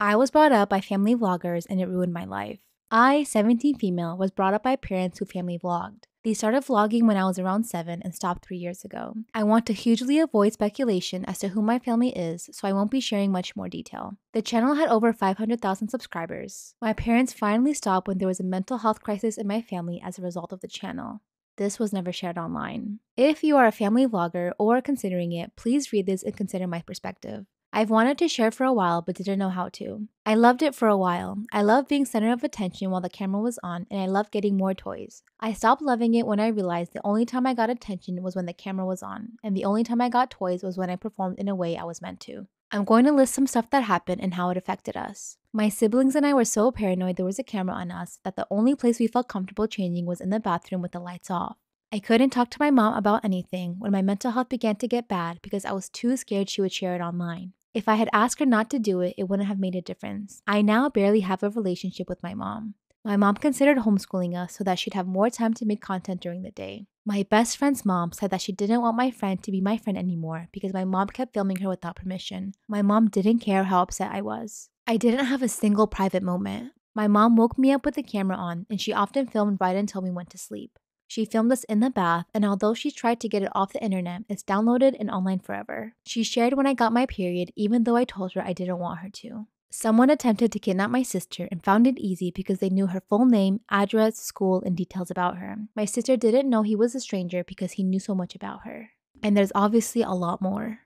I was brought up by family vloggers and it ruined my life. I, 17 female, was brought up by parents who family vlogged. They started vlogging when I was around 7 and stopped 3 years ago. I want to hugely avoid speculation as to who my family is, so I won't be sharing much more detail. The channel had over 500,000 subscribers. My parents finally stopped when there was a mental health crisis in my family as a result of the channel. This was never shared online. If you are a family vlogger or considering it, please read this and consider my perspective. I've wanted to share for a while but didn't know how to. I loved it for a while. I loved being center of attention while the camera was on and I loved getting more toys. I stopped loving it when I realized the only time I got attention was when the camera was on, and the only time I got toys was when I performed in a way I was meant to. I'm going to list some stuff that happened and how it affected us. My siblings and I were so paranoid there was a camera on us that the only place we felt comfortable changing was in the bathroom with the lights off. I couldn't talk to my mom about anything when my mental health began to get bad because I was too scared she would share it online. If I had asked her not to do it, it wouldn't have made a difference. I now barely have a relationship with my mom. My mom considered homeschooling us so that she'd have more time to make content during the day. My best friend's mom said that she didn't want my friend to be my friend anymore because my mom kept filming her without permission. My mom didn't care how upset I was. I didn't have a single private moment. My mom woke me up with the camera on, and she often filmed right until we went to sleep. She filmed us in the bath, and although she tried to get it off the internet, it's downloaded and online forever. She shared when I got my period, even though I told her I didn't want her to. Someone attempted to kidnap my sister and found it easy because they knew her full name, address, school, and details about her. My sister didn't know he was a stranger because he knew so much about her. And there's obviously a lot more.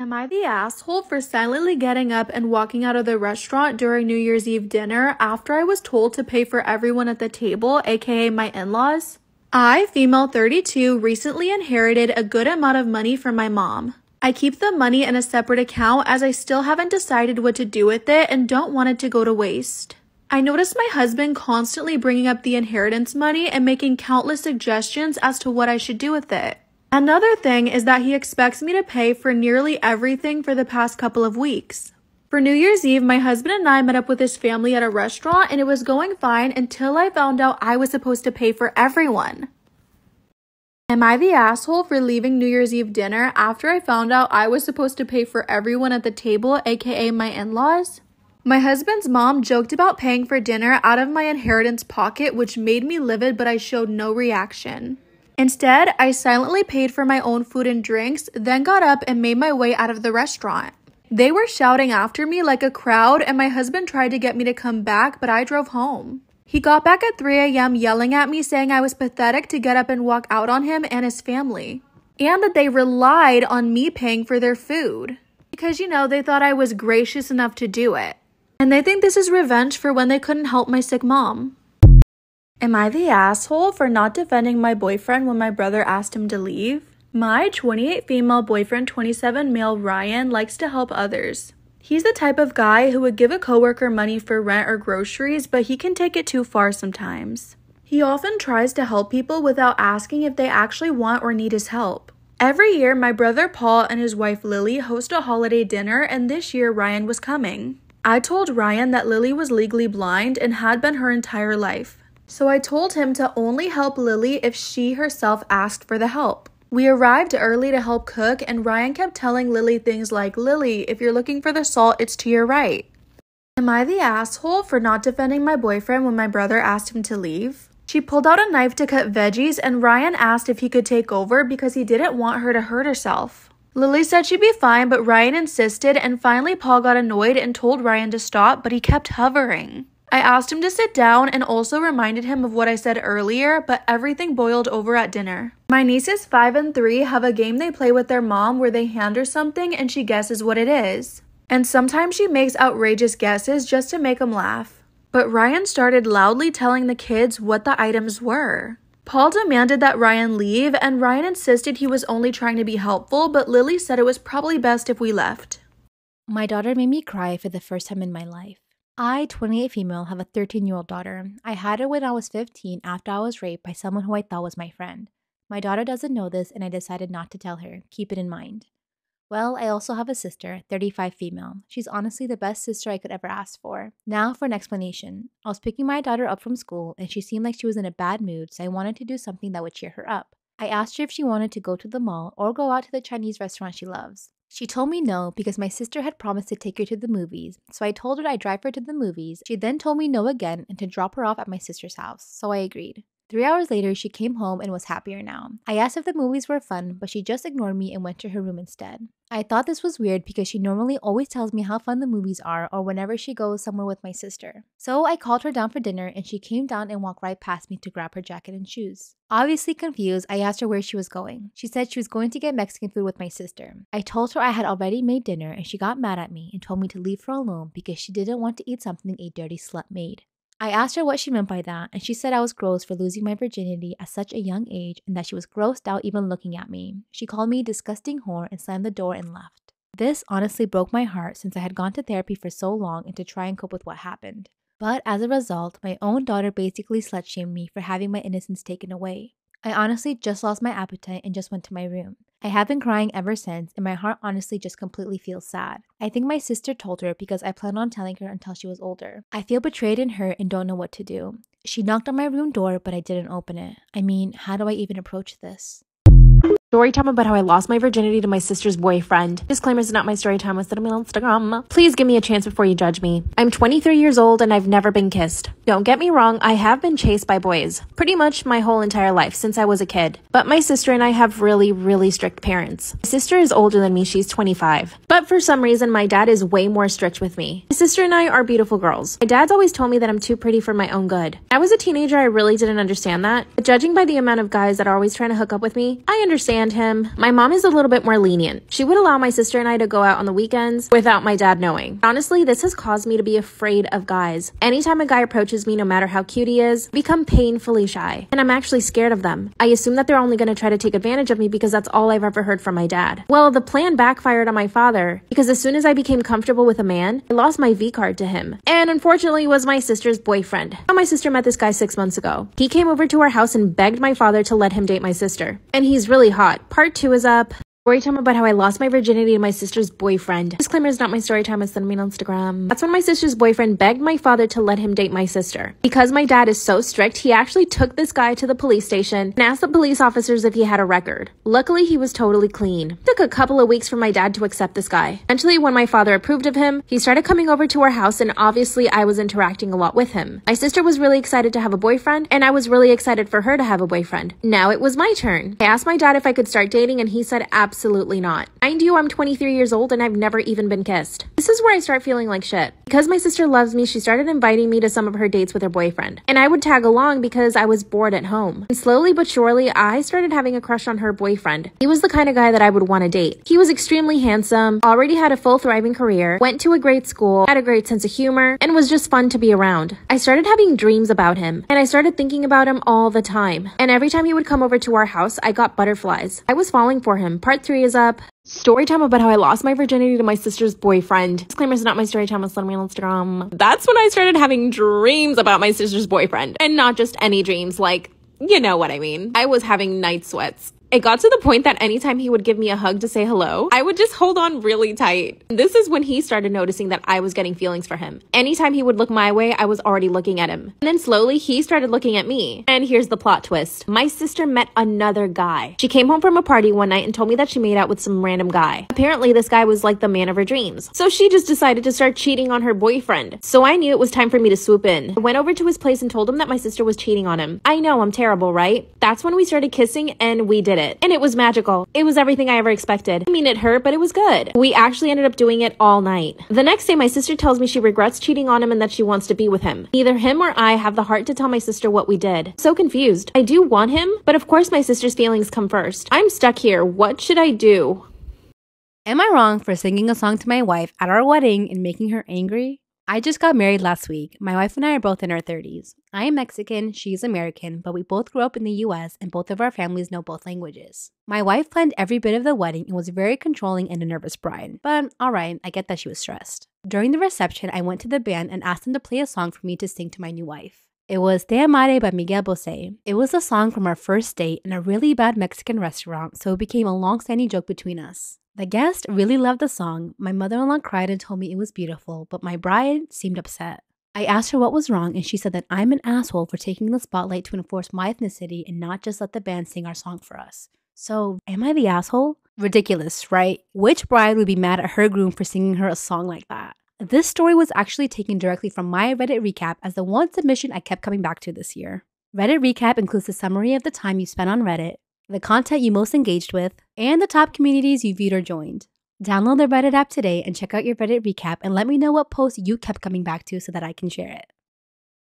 Am I the asshole for silently getting up and walking out of the restaurant during New Year's Eve dinner after I was told to pay for everyone at the table, aka my in laws? I, female 32, recently inherited a good amount of money from my mom. I keep the money in a separate account as I still haven't decided what to do with it and don't want it to go to waste. I notice my husband constantly bringing up the inheritance money and making countless suggestions as to what I should do with it. Another thing is that he expects me to pay for nearly everything for the past couple of weeks. For New Year's Eve, my husband and I met up with his family at a restaurant and it was going fine until I found out I was supposed to pay for everyone. Am I the asshole for leaving New Year's Eve dinner after I found out I was supposed to pay for everyone at the table, aka my in laws? My husband's mom joked about paying for dinner out of my inheritance pocket, which made me livid, but I showed no reaction. Instead, I silently paid for my own food and drinks, then got up and made my way out of the restaurant. They were shouting after me like a crowd, and my husband tried to get me to come back, but I drove home. He got back at 3 a.m. yelling at me, saying I was pathetic to get up and walk out on him and his family, and that they relied on me paying for their food. Because, you know, they thought I was gracious enough to do it. And they think this is revenge for when they couldn't help my sick mom. Am I the asshole for not defending my boyfriend when my brother asked him to leave? My 28 female boyfriend, 27 male Ryan likes to help others. He's the type of guy who would give a coworker money for rent or groceries, but he can take it too far sometimes. He often tries to help people without asking if they actually want or need his help. Every year, my brother Paul and his wife Lily host a holiday dinner, and this year Ryan was coming. I told Ryan that Lily was legally blind and had been her entire life. So I told him to only help Lily if she herself asked for the help. We arrived early to help cook, and Ryan kept telling Lily things like, Lily, if you're looking for the salt, it's to your right. Am I the asshole for not defending my boyfriend when my brother asked him to leave? She pulled out a knife to cut veggies, and Ryan asked if he could take over because he didn't want her to hurt herself. Lily said she'd be fine, but Ryan insisted, and finally Paul got annoyed and told Ryan to stop, but he kept hovering. I asked him to sit down and also reminded him of what I said earlier, but everything boiled over at dinner. My nieces 5 and 3 have a game they play with their mom where they hand her something and she guesses what it is. And sometimes she makes outrageous guesses just to make them laugh. But Ryan started loudly telling the kids what the items were. Paul demanded that Ryan leave, and Ryan insisted he was only trying to be helpful, but Lily said it was probably best if we left. My daughter made me cry for the first time in my life. I, 28 female, have a 13 year old daughter. I had her when I was 15 after I was raped by someone who I thought was my friend. My daughter doesn't know this, and I decided not to tell her. Keep it in mind. Well, I also have a sister, 35 female. She's honestly the best sister I could ever ask for. Now for an explanation. I was picking my daughter up from school, and she seemed like she was in a bad mood, so I wanted to do something that would cheer her up. I asked her if she wanted to go to the mall or go out to the Chinese restaurant she loves. She told me no because my sister had promised to take her to the movies, so I told her I'd drive her to the movies. She then told me no again and to drop her off at my sister's house, so I agreed. Three hours later, she came home and was happier now. I asked if the movies were fun, but she just ignored me and went to her room instead. I thought this was weird because she normally always tells me how fun the movies are or whenever she goes somewhere with my sister. So I called her down for dinner and she came down and walked right past me to grab her jacket and shoes. Obviously confused, I asked her where she was going. She said she was going to get Mexican food with my sister. I told her I had already made dinner and she got mad at me and told me to leave her alone because she didn't want to eat something a dirty slut made. I asked her what she meant by that, and she said I was gross for losing my virginity at such a young age and that she was grossed out even looking at me. She called me disgusting whore and slammed the door and left. This honestly broke my heart since I had gone to therapy for so long and to try and cope with what happened. But as a result, my own daughter basically slut shamed me for having my innocence taken away. I honestly just lost my appetite and just went to my room. I have been crying ever since, and my heart honestly just completely feels sad. I think my sister told her because I planned on telling her until she was older. I feel betrayed and hurt and don't know what to do. She knocked on my room door, but I didn't open it. I mean, how do I even approach this? Story time about how I lost my virginity to my sister's boyfriend. Disclaimer is not my story time, was on my Instagram. Please give me a chance before you judge me. I'm 23 years old and I've never been kissed. Don't get me wrong, I have been chased by boys. Pretty much my whole entire life since I was a kid. But my sister and I have really, really strict parents. My sister is older than me, she's 25. But for some reason, my dad is way more strict with me. My sister and I are beautiful girls. My dad's always told me that I'm too pretty for my own good. I was a teenager, I really didn't understand that. But judging by the amount of guys that are always trying to hook up with me, I understand him. My mom is a little bit more lenient. She would allow my sister and I to go out on the weekends without my dad knowing. Honestly, this has caused me to be afraid of guys. Anytime a guy approaches me, no matter how cute he is, become painfully shy. And I'm actually scared of them. I assume that they're only going to try to take advantage of me because that's all I've ever heard from my dad. Well, the plan backfired on my father because as soon as I became comfortable with a man, I lost my V card to him. And unfortunately was my sister's boyfriend. My sister met this guy six months ago. He came over to our house and begged my father to let him date my sister. And he's really hot. Part two is up. Story time about how I lost my virginity to my sister's boyfriend. Disclaimer is not my story time, it's me on Instagram. That's when my sister's boyfriend begged my father to let him date my sister. Because my dad is so strict, he actually took this guy to the police station and asked the police officers if he had a record. Luckily, he was totally clean. It took a couple of weeks for my dad to accept this guy. Eventually, when my father approved of him, he started coming over to our house and obviously I was interacting a lot with him. My sister was really excited to have a boyfriend and I was really excited for her to have a boyfriend. Now it was my turn. I asked my dad if I could start dating and he said absolutely not. Mind you, I'm 23 years old and I've never even been kissed. This is where I start feeling like shit. Because my sister loves me, she started inviting me to some of her dates with her boyfriend. And I would tag along because I was bored at home. And slowly but surely, I started having a crush on her boyfriend. He was the kind of guy that I would want to date. He was extremely handsome, already had a full thriving career, went to a great school, had a great sense of humor, and was just fun to be around. I started having dreams about him, and I started thinking about him all the time. And every time he would come over to our house, I got butterflies. I was falling for him. Part three is up. Story time about how I lost my virginity to my sister's boyfriend. Disclaimer is not my story time, it's on Instagram. That's when I started having dreams about my sister's boyfriend. And not just any dreams, like, you know what I mean. I was having night sweats. It got to the point that anytime he would give me a hug to say hello, I would just hold on really tight. This is when he started noticing that I was getting feelings for him. Anytime he would look my way, I was already looking at him. And then slowly he started looking at me. And here's the plot twist. My sister met another guy. She came home from a party one night and told me that she made out with some random guy. Apparently this guy was like the man of her dreams. So she just decided to start cheating on her boyfriend. So I knew it was time for me to swoop in. I went over to his place and told him that my sister was cheating on him. I know I'm terrible, right? That's when we started kissing and we did it. And it was magical. It was everything I ever expected. I mean, it hurt, but it was good. We actually ended up doing it all night. The next day, my sister tells me she regrets cheating on him and that she wants to be with him. Neither him or I have the heart to tell my sister what we did. So confused. I do want him, but of course my sister's feelings come first. I'm stuck here. What should I do? Am I wrong for singing a song to my wife at our wedding and making her angry? I just got married last week. My wife and I are both in our 30s. I am Mexican, she's American, but we both grew up in the US and both of our families know both languages. My wife planned every bit of the wedding and was very controlling and a nervous bride, but alright, I get that she was stressed. During the reception, I went to the band and asked them to play a song for me to sing to my new wife. It was Te Amare by Miguel Bosé. It was a song from our first date in a really bad Mexican restaurant, so it became a long standing joke between us. The guest really loved the song. My mother in law cried and told me it was beautiful, but my bride seemed upset. I asked her what was wrong, and she said that I'm an asshole for taking the spotlight to enforce my ethnicity and not just let the band sing our song for us. So, am I the asshole? Ridiculous, right? Which bride would be mad at her groom for singing her a song like that? This story was actually taken directly from my Reddit recap as the one submission I kept coming back to this year. Reddit recap includes a summary of the time you spent on Reddit, the content you most engaged with, and the top communities you viewed or joined. Download the Reddit app today and check out your Reddit recap and let me know what post you kept coming back to so that I can share it.